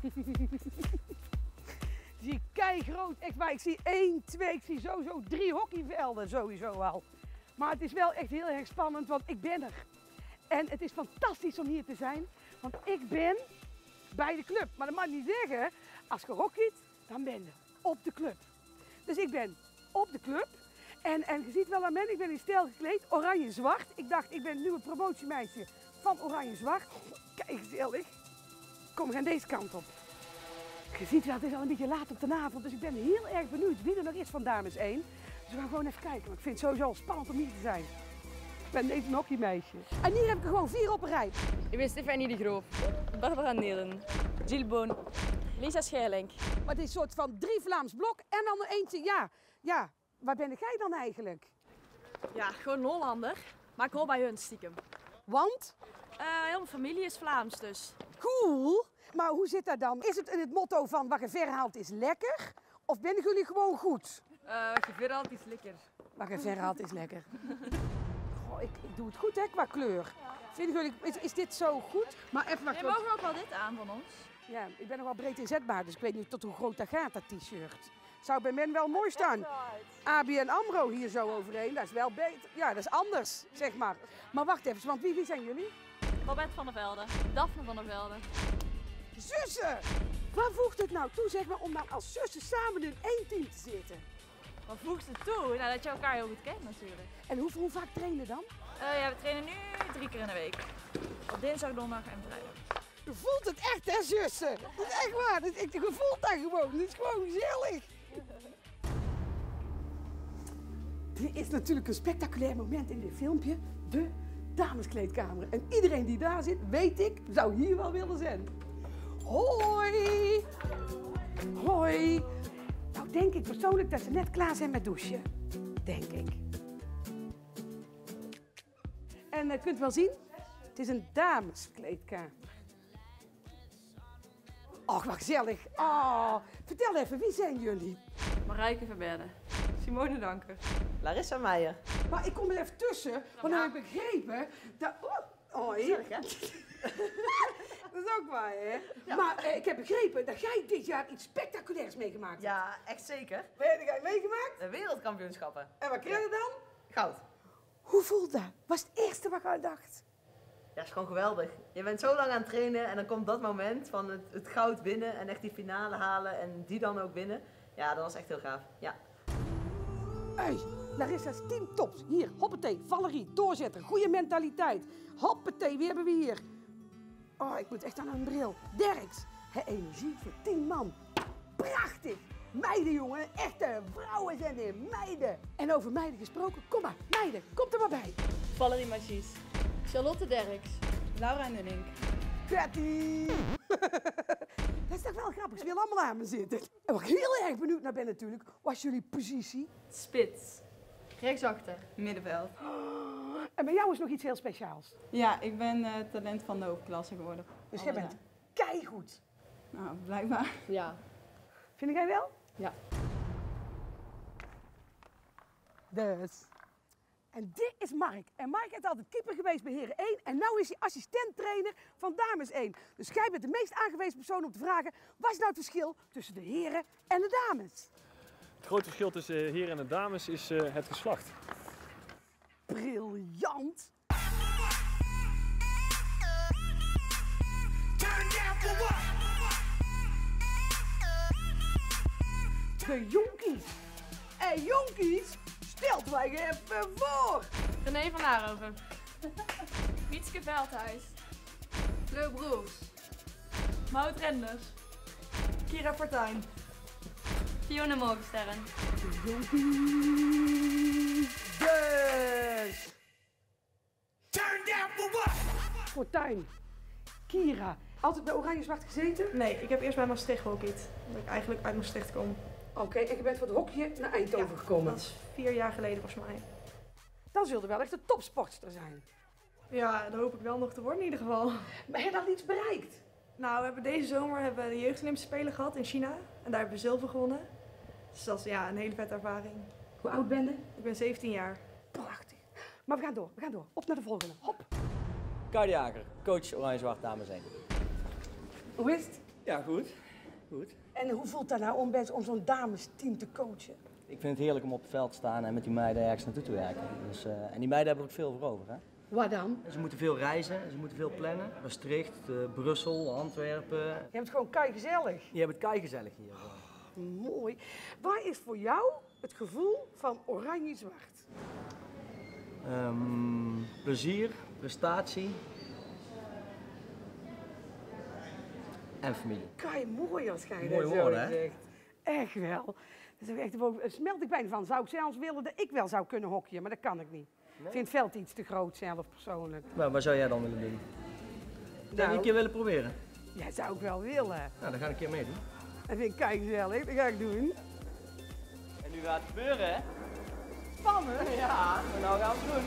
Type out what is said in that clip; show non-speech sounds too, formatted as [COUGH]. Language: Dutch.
[LAUGHS] zie ik kei groot. Echt waar, ik zie 1, 2, ik zie sowieso drie hockeyvelden sowieso al. Maar het is wel echt heel erg spannend, want ik ben er. En het is fantastisch om hier te zijn, want ik ben bij de club. Maar dat mag niet zeggen, als je hockeyt, dan ben je op de club. Dus ik ben op de club. En, en je ziet wel aan mij, ik ben in stijl gekleed, oranje-zwart. Ik dacht, ik ben het nieuwe promotiemeisje van oranje-zwart. Kijk, gezellig. Kom, we gaan deze kant op. Je ziet wel, het is al een beetje laat op de avond, dus ik ben heel erg benieuwd wie er nog is van Dames 1. Dus we gaan gewoon even kijken, want ik vind het sowieso spannend om hier te zijn. Ik ben even een hockeymeisje. En hier heb ik er gewoon vier op een rij. Ik ben Stefanie de Groof, Barbara Nelen, Jill Boon, Lisa Scherlenk. Maar het is een soort van drie Vlaams blok en dan er eentje, ja, ja, waar ben jij dan eigenlijk? Ja, gewoon Hollander, maar ik hoor bij hun stiekem. Want? Eh, heel mijn familie is Vlaams dus. Cool. Maar hoe zit dat dan? Is het in het motto van wat je verhaalt is lekker? Of ben jullie gewoon goed? Uh, wat je verhaalt is lekker. Wat je verhaalt is lekker. [LAUGHS] Goh, ik, ik doe het goed hè, qua kleur. Vinden jullie, is, is dit zo goed? Maar even maar Jij mogen ook wel dit aan van ons. Ja, ik ben nog wel breed inzetbaar, dus ik weet niet tot hoe groot dat gaat, dat t-shirt. Zou bij men wel mooi staan. ABN AMRO hier zo overheen, dat is wel beter. Ja, dat is anders, zeg maar. Maar wacht even, want wie, wie zijn jullie? Robert van der Velde, Daphne van der Velde. Zussen! Waar voegt het nou toe, zeg maar, om dan als zussen samen in één team te zitten? Wat voegt het toe? Nou, dat je elkaar heel goed kent natuurlijk. En hoe, hoe vaak trainen dan? Uh, ja, we trainen nu drie keer in de week. Op dinsdag, donderdag en vrijdag. Je voelt het echt, hè, zussen? Dat is echt waar. Dat, ik, je voelt dat gewoon. Het is gewoon gezellig. Dit is natuurlijk een spectaculair moment in dit filmpje. De dameskleedkamer. En iedereen die daar zit, weet ik, zou hier wel willen zijn. Hoi! Hoi! Nou denk ik persoonlijk dat ze net klaar zijn met douchen. Denk ik. En je uh, kunt wel zien, het is een dameskleedkamer. Och, wat gezellig. Oh, vertel even, wie zijn jullie? Marijke Verberde. Simone Danker. Larissa Meijer. Maar ik kom er even tussen, want dan heb ik begrepen dat... Oh, oh hè? [LAUGHS] dat is ook waar, hè? Maar eh, ik heb begrepen dat jij dit jaar iets spectaculairs meegemaakt hebt. Ja, echt zeker. Wat heb jij meegemaakt? De wereldkampioenschappen. En wat kreeg je dan? Goud. Hoe voelt dat? Was het eerste wat je dacht? Ja, is gewoon geweldig. Je bent zo lang aan het trainen en dan komt dat moment van het, het goud winnen en echt die finale halen en die dan ook winnen. Ja, dat was echt heel gaaf. Ja. Hey, Larissa's team tops. Hier, hoppatee, Valerie, doorzetter, goede mentaliteit. Hoppatee, wie hebben we hier? Oh, ik moet echt aan een bril. Derks, hè, energie voor tien man. Prachtig. Meiden, jongen. Echte vrouwen zijn weer meiden. En over meiden gesproken, kom maar, meiden, kom er maar bij. Valerie Magies. Charlotte Derks. Laura Nunnink. Betty! [LAUGHS] dat is toch wel grappig, ze willen allemaal aan me zitten. En wat ik heel erg benieuwd naar ben natuurlijk, was jullie positie? Spits. Rechtsachter. Middenveld. [GASPS] En bij jou is nog iets heel speciaals. Ja, ik ben uh, talent van de hoofdklasse geworden. Dus jij bent keigoed. Nou, blijkbaar. Ja. Vind jij wel? Ja. Dus. En dit is Mark. En Mark is altijd keeper geweest bij Heren 1 en nu is hij assistent-trainer van Dames 1. Dus jij bent de meest aangewezen persoon om te vragen, wat is nou het verschil tussen de heren en de dames? Het grote verschil tussen de heren en de dames is uh, het geslacht. Briljant! De jonkies! Hey, jonkies! Stelt mij even voor! René van Laarhoven. [LAUGHS] Mietske Veldhuis. Leo Broers. Maud Renders. Kira Fortuyn. Fiona Morgensterren. Dus! Turn down for what? Fortuyn. Kira. Altijd bij Oranje-Zwart gezeten? Nee, ik heb eerst bij Maastricht gehockeyd. Omdat ik eigenlijk uit Maastricht kom. Oké, okay, en je bent van het hokje naar Eindhoven ja, gekomen? dat is vier jaar geleden volgens mij. Dan zulde wel echt een topsportster zijn. Ja, dat hoop ik wel nog te worden in ieder geval. Maar heb je al iets bereikt? Nou, we hebben deze zomer hebben we de Jeugd Olympische Spelen gehad in China. En daar hebben we zilver gewonnen. Dus dat is ja, een hele vette ervaring. Hoe oud ben je? Ik ben 17 jaar. Prachtig. Maar we gaan door, we gaan door. Op naar de volgende. Hop. Cardiaker, coach Oranje Zwart Dames 1. Hoe is het? Ja, goed. Goed. En hoe voelt dat nou om, om zo'n damesteam te coachen? Ik vind het heerlijk om op het veld te staan en met die meiden ergens naartoe te werken. Dus, eh, en die meiden hebben er ook veel voor over. Hè? Waar dan? Ze moeten veel reizen, ze moeten veel plannen. Maastricht, eh, Brussel, Antwerpen. Je hebt het gewoon kei gezellig. Die hebben het keigezellig hier. gewoon. Mooi. Waar is voor jou het gevoel van oranje-zwart? Ehm, plezier, prestatie. En familie. Kei mooi als jij Mooi dat zo hè? zegt. Echt wel. Dat is echt, daar smelt ik bijna van. Zou ik zelfs willen dat ik wel zou kunnen hockeyen, maar dat kan ik niet. Ik vind het veld iets te groot zelf persoonlijk. Maar wat zou jij dan willen doen? Zou je Nou. een keer willen proberen? Ja, zou ik wel willen. Nou, dan ga ik een keer meedoen. Dat vind ik kei gezellig. Dat ga ik doen. En nu gaat het gebeuren, hè? Spannend. Ja, nou gaan we het doen.